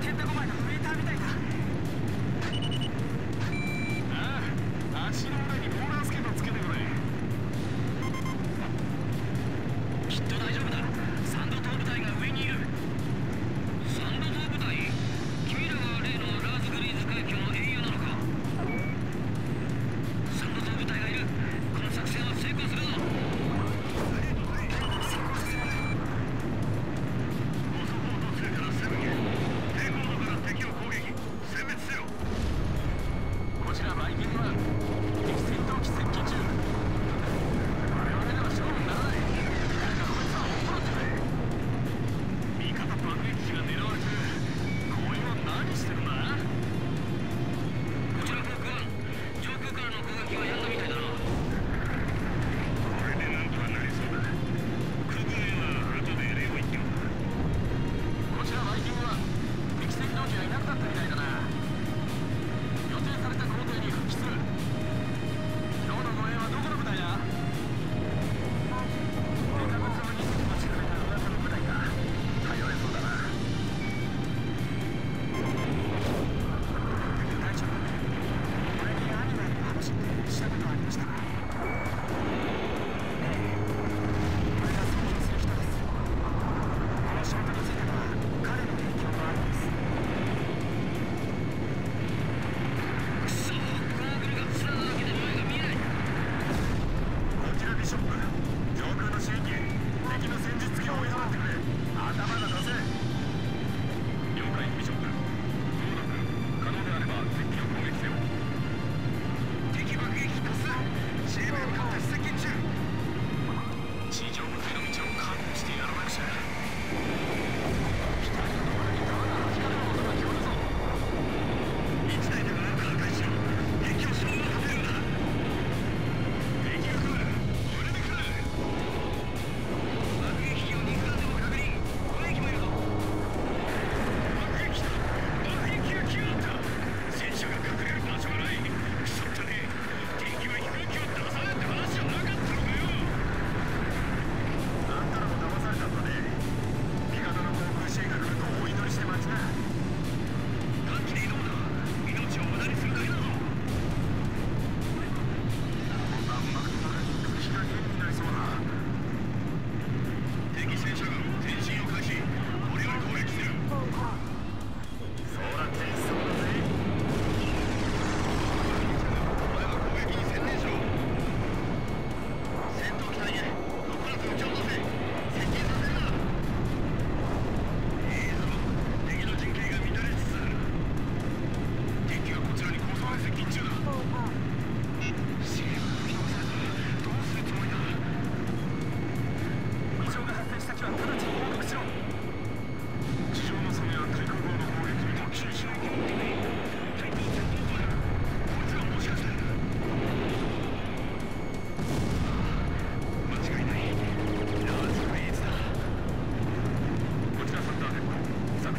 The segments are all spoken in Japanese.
建託前のウェイターみたいだ。ありました。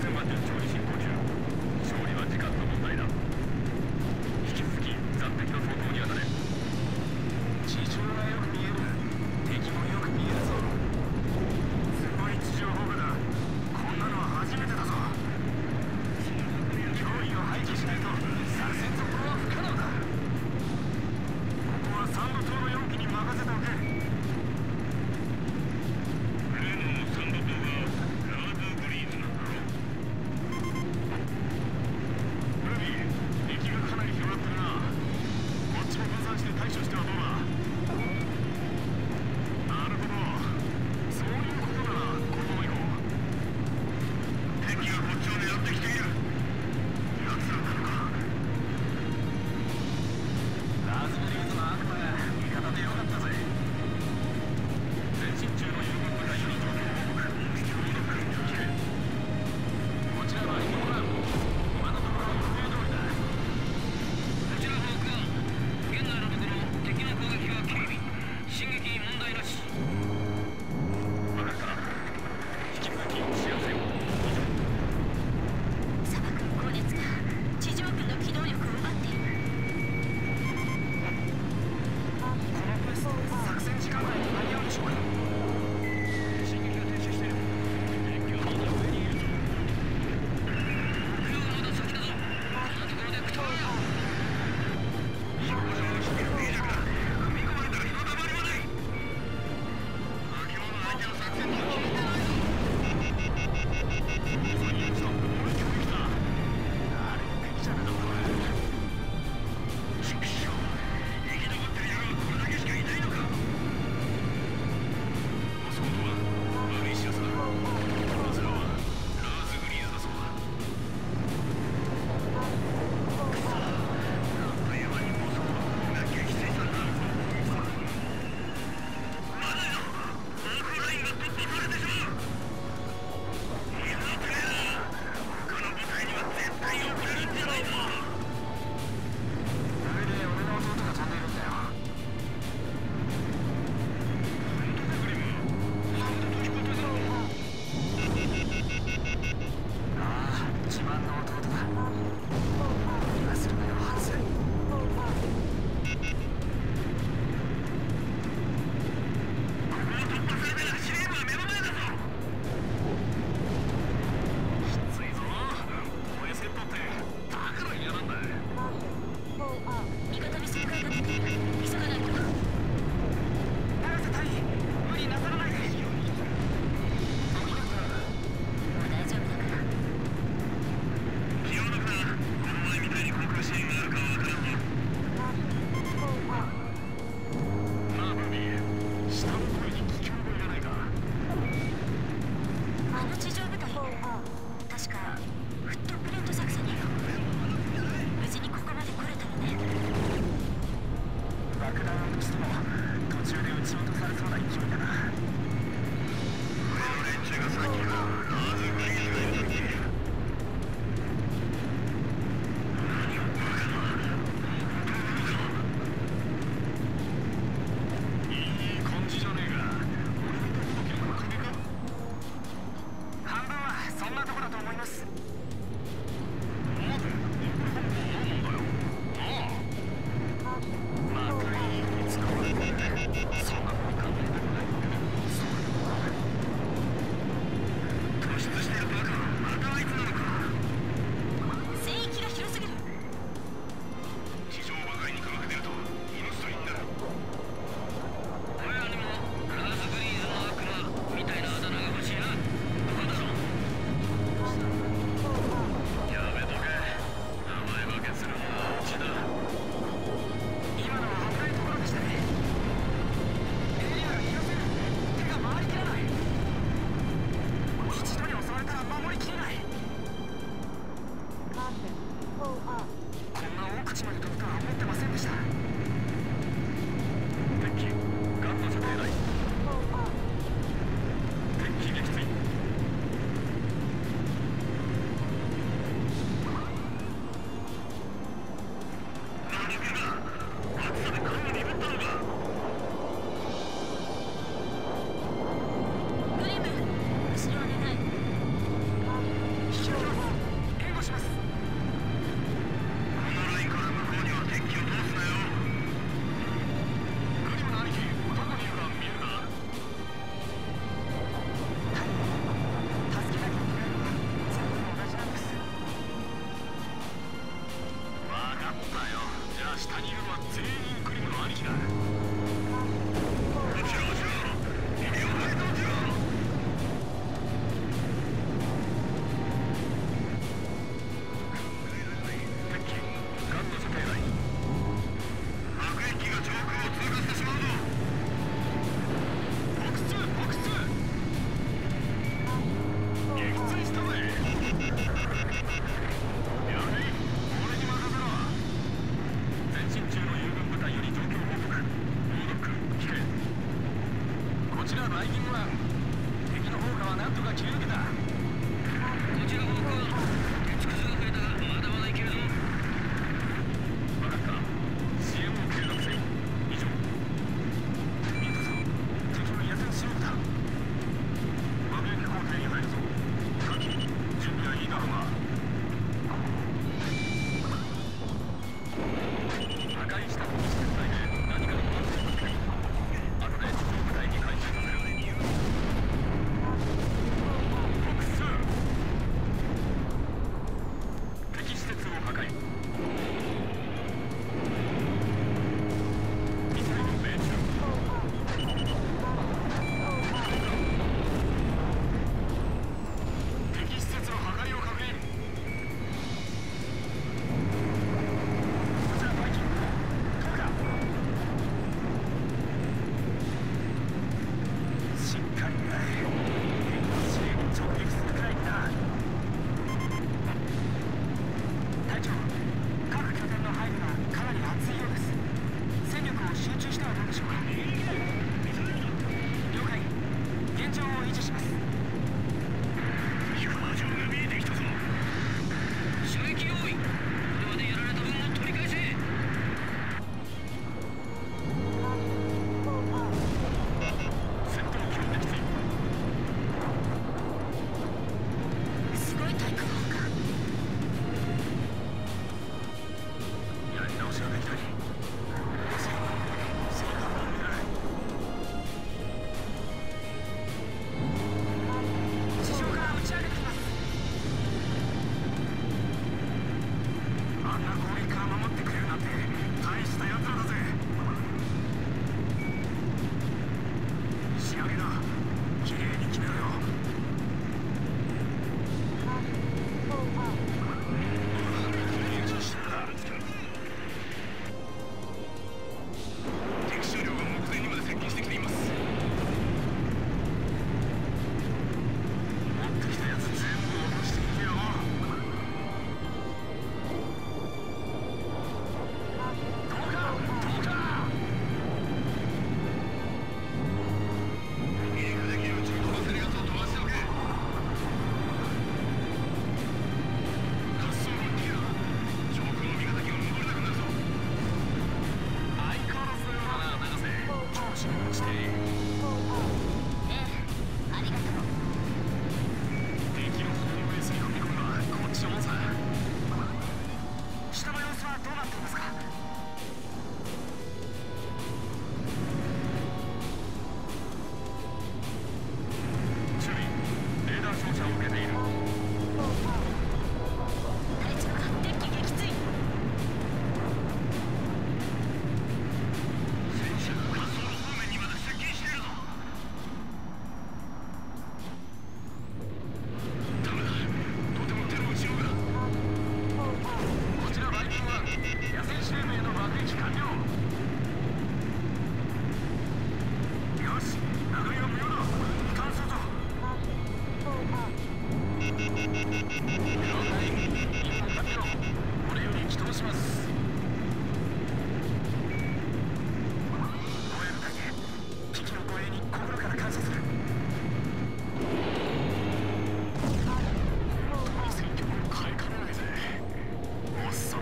車で調理し Thank you.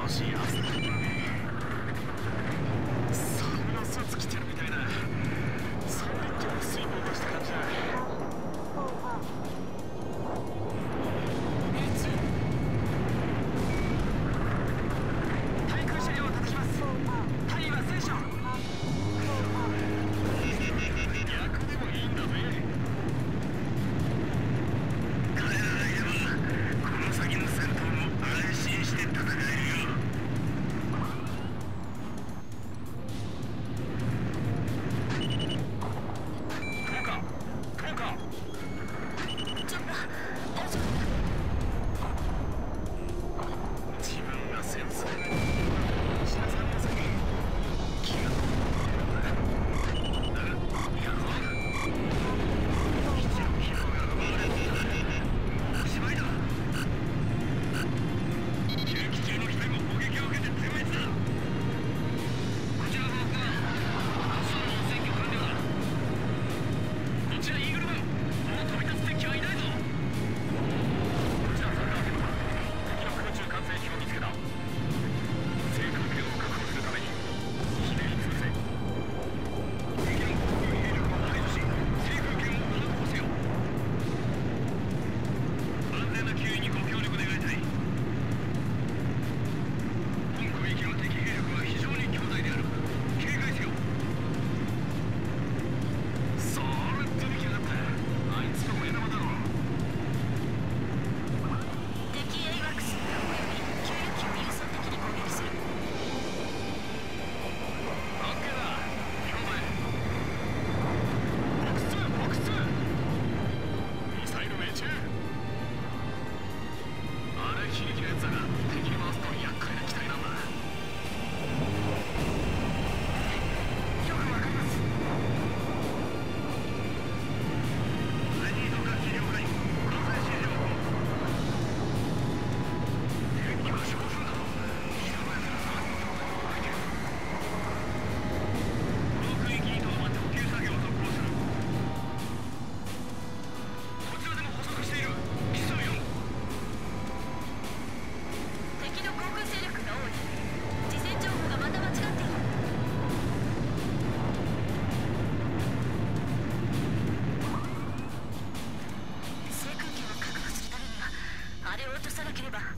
しいやれを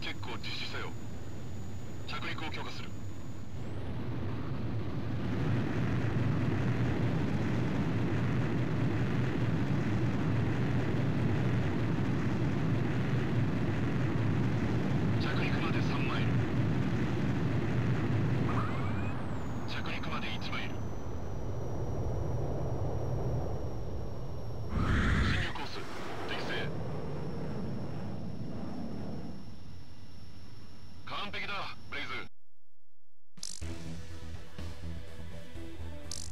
チェックを実施せよ。着陸を許可する。